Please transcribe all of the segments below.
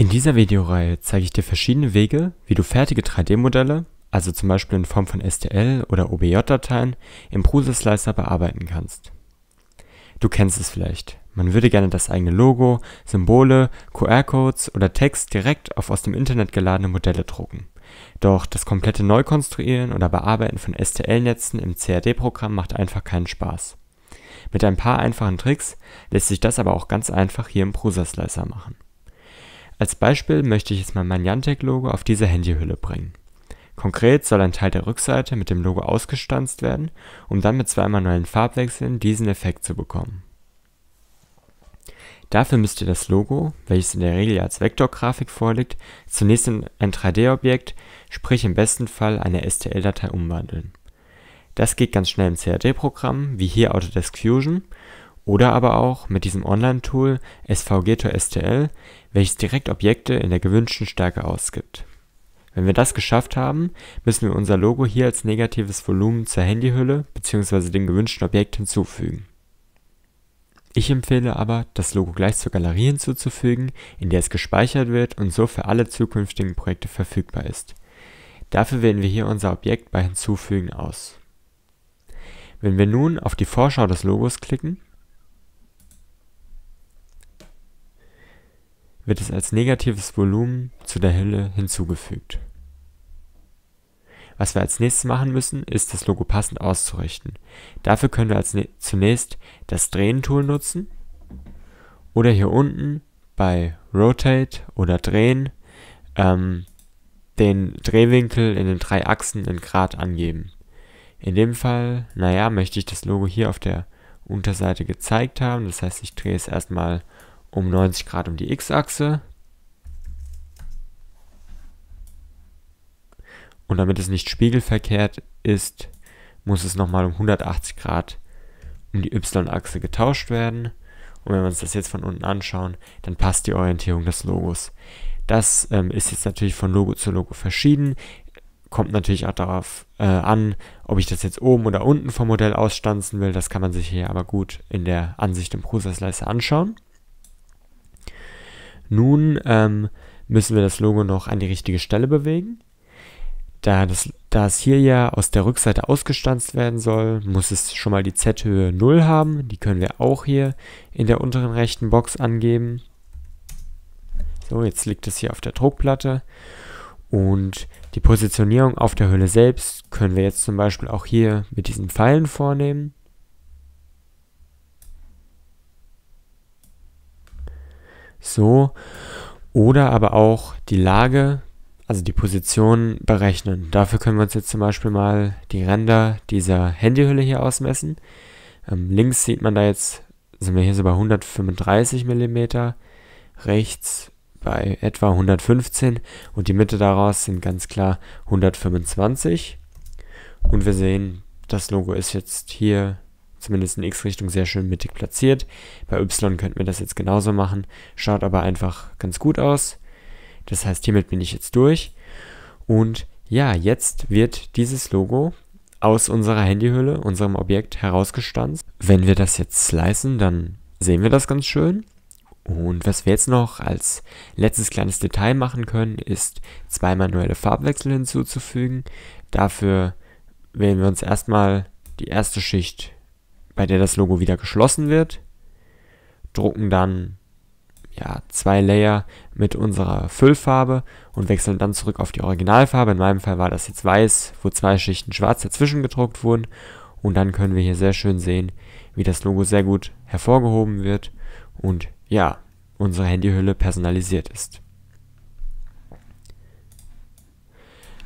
In dieser Videoreihe zeige ich dir verschiedene Wege, wie du fertige 3D-Modelle, also zum Beispiel in Form von STL oder OBJ-Dateien, im Prusa Slicer bearbeiten kannst. Du kennst es vielleicht. Man würde gerne das eigene Logo, Symbole, QR-Codes oder Text direkt auf aus dem Internet geladene Modelle drucken. Doch das komplette Neukonstruieren oder Bearbeiten von STL-Netzen im CAD-Programm macht einfach keinen Spaß. Mit ein paar einfachen Tricks lässt sich das aber auch ganz einfach hier im Prusa Slicer machen. Als Beispiel möchte ich jetzt mal mein Niantic-Logo auf diese Handyhülle bringen. Konkret soll ein Teil der Rückseite mit dem Logo ausgestanzt werden, um dann mit zwei manuellen Farbwechseln diesen Effekt zu bekommen. Dafür müsst ihr das Logo, welches in der Regel als Vektorgrafik vorliegt, zunächst in ein 3D-Objekt, sprich im besten Fall eine STL-Datei umwandeln. Das geht ganz schnell im CAD-Programm, wie hier Autodesk Fusion, oder aber auch mit diesem Online-Tool SVG to STL, welches direkt Objekte in der gewünschten Stärke ausgibt. Wenn wir das geschafft haben, müssen wir unser Logo hier als negatives Volumen zur Handyhülle bzw. dem gewünschten Objekt hinzufügen. Ich empfehle aber, das Logo gleich zur Galerie hinzuzufügen, in der es gespeichert wird und so für alle zukünftigen Projekte verfügbar ist. Dafür wählen wir hier unser Objekt bei Hinzufügen aus. Wenn wir nun auf die Vorschau des Logos klicken, wird es als negatives Volumen zu der Hülle hinzugefügt. Was wir als nächstes machen müssen, ist das Logo passend auszurichten. Dafür können wir zunächst das Drehen-Tool nutzen oder hier unten bei Rotate oder Drehen ähm, den Drehwinkel in den drei Achsen in Grad angeben. In dem Fall, naja, möchte ich das Logo hier auf der Unterseite gezeigt haben. Das heißt, ich drehe es erstmal um 90 Grad um die x-Achse. Und damit es nicht spiegelverkehrt ist, muss es nochmal um 180 Grad um die y-Achse getauscht werden. Und wenn wir uns das jetzt von unten anschauen, dann passt die Orientierung des Logos. Das ähm, ist jetzt natürlich von Logo zu Logo verschieden. Kommt natürlich auch darauf äh, an, ob ich das jetzt oben oder unten vom Modell ausstanzen will. Das kann man sich hier aber gut in der Ansicht im Prusa-Slicer anschauen. Nun ähm, müssen wir das Logo noch an die richtige Stelle bewegen. Da, das, da es hier ja aus der Rückseite ausgestanzt werden soll, muss es schon mal die Z-Höhe 0 haben. Die können wir auch hier in der unteren rechten Box angeben. So, jetzt liegt es hier auf der Druckplatte. Und die Positionierung auf der Hülle selbst können wir jetzt zum Beispiel auch hier mit diesen Pfeilen vornehmen. So. Oder aber auch die Lage, also die Position berechnen. Dafür können wir uns jetzt zum Beispiel mal die Ränder dieser Handyhülle hier ausmessen. Ähm, links sieht man da jetzt, sind wir hier so bei 135 mm, rechts bei etwa 115 und die Mitte daraus sind ganz klar 125. Und wir sehen, das Logo ist jetzt hier zumindest in X-Richtung sehr schön mittig platziert. Bei Y könnten wir das jetzt genauso machen, schaut aber einfach ganz gut aus. Das heißt, hiermit bin ich jetzt durch. Und ja, jetzt wird dieses Logo aus unserer Handyhülle, unserem Objekt herausgestanzt. Wenn wir das jetzt slicen, dann sehen wir das ganz schön. Und was wir jetzt noch als letztes kleines Detail machen können, ist zwei manuelle Farbwechsel hinzuzufügen. Dafür wählen wir uns erstmal die erste Schicht bei der das Logo wieder geschlossen wird, drucken dann ja, zwei Layer mit unserer Füllfarbe und wechseln dann zurück auf die Originalfarbe. In meinem Fall war das jetzt weiß, wo zwei Schichten schwarz dazwischen gedruckt wurden. Und dann können wir hier sehr schön sehen, wie das Logo sehr gut hervorgehoben wird und ja, unsere Handyhülle personalisiert ist.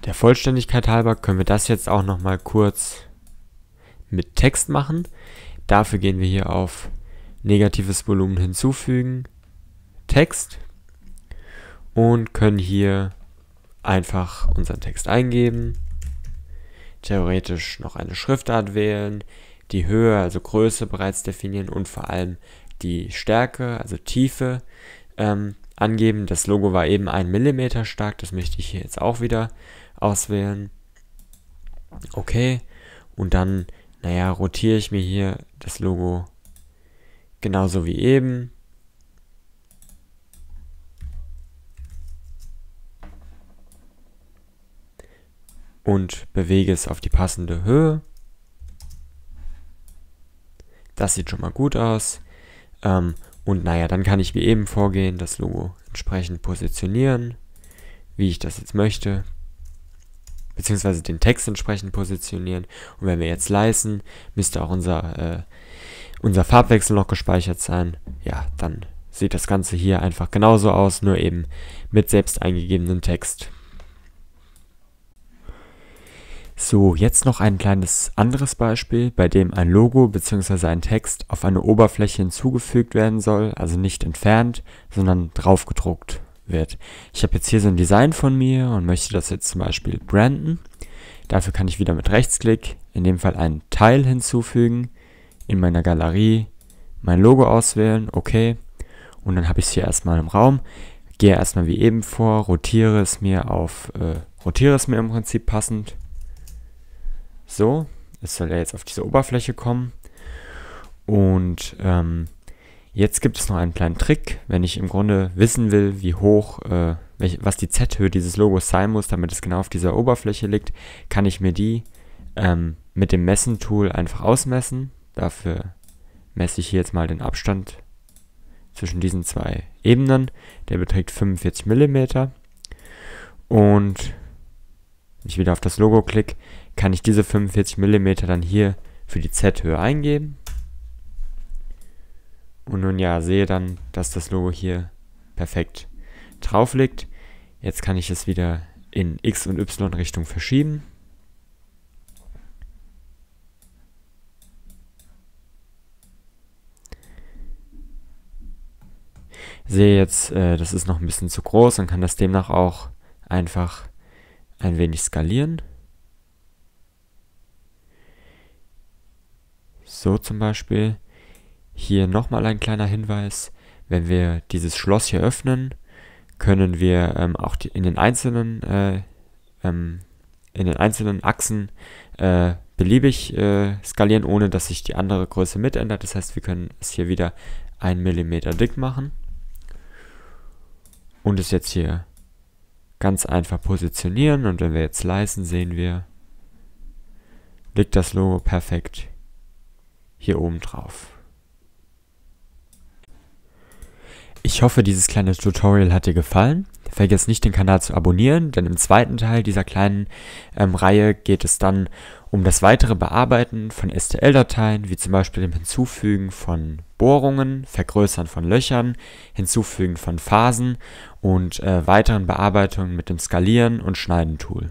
Der Vollständigkeit halber können wir das jetzt auch nochmal kurz mit Text machen. Dafür gehen wir hier auf negatives Volumen hinzufügen, Text und können hier einfach unseren Text eingeben, theoretisch noch eine Schriftart wählen, die Höhe, also Größe bereits definieren und vor allem die Stärke, also Tiefe ähm, angeben. Das Logo war eben 1 mm stark, das möchte ich hier jetzt auch wieder auswählen. Okay, und dann naja, rotiere ich mir hier das Logo genauso wie eben. Und bewege es auf die passende Höhe. Das sieht schon mal gut aus. Ähm, und naja, dann kann ich wie eben vorgehen, das Logo entsprechend positionieren, wie ich das jetzt möchte beziehungsweise den Text entsprechend positionieren. Und wenn wir jetzt leisten, müsste auch unser, äh, unser Farbwechsel noch gespeichert sein. Ja, dann sieht das Ganze hier einfach genauso aus, nur eben mit selbst eingegebenem Text. So, jetzt noch ein kleines anderes Beispiel, bei dem ein Logo bzw. ein Text auf eine Oberfläche hinzugefügt werden soll, also nicht entfernt, sondern draufgedruckt wird. Ich habe jetzt hier so ein Design von mir und möchte das jetzt zum Beispiel branden. Dafür kann ich wieder mit Rechtsklick in dem Fall einen Teil hinzufügen, in meiner Galerie mein Logo auswählen, okay, und dann habe ich es hier erstmal im Raum, gehe erstmal wie eben vor, rotiere es mir auf, äh, rotiere es mir im Prinzip passend so, es soll ja jetzt auf diese Oberfläche kommen. Und ähm, jetzt gibt es noch einen kleinen Trick, wenn ich im Grunde wissen will, wie hoch, äh, was die Z-Höhe dieses Logos sein muss, damit es genau auf dieser Oberfläche liegt, kann ich mir die ähm, mit dem Messen-Tool einfach ausmessen. Dafür messe ich hier jetzt mal den Abstand zwischen diesen zwei Ebenen. Der beträgt 45 mm. Und wenn ich wieder auf das Logo klicke, kann ich diese 45 mm dann hier für die Z-Höhe eingeben. Und nun ja, sehe dann, dass das Logo hier perfekt drauf liegt. Jetzt kann ich es wieder in X- und Y-Richtung verschieben. Sehe jetzt, äh, das ist noch ein bisschen zu groß und kann das demnach auch einfach ein wenig skalieren. So zum Beispiel. Hier nochmal ein kleiner Hinweis. Wenn wir dieses Schloss hier öffnen, können wir ähm, auch die, in den einzelnen äh, ähm, in den einzelnen Achsen äh, beliebig äh, skalieren, ohne dass sich die andere Größe mitändert. Das heißt, wir können es hier wieder 1 mm dick machen und es jetzt hier ganz einfach positionieren. Und wenn wir jetzt leisten, sehen wir, liegt das Logo perfekt hier oben drauf. Ich hoffe, dieses kleine Tutorial hat dir gefallen. Vergiss nicht, den Kanal zu abonnieren, denn im zweiten Teil dieser kleinen ähm, Reihe geht es dann um das weitere Bearbeiten von STL-Dateien, wie zum Beispiel dem Hinzufügen von Bohrungen, Vergrößern von Löchern, Hinzufügen von Phasen und äh, weiteren Bearbeitungen mit dem Skalieren und Schneiden-Tool.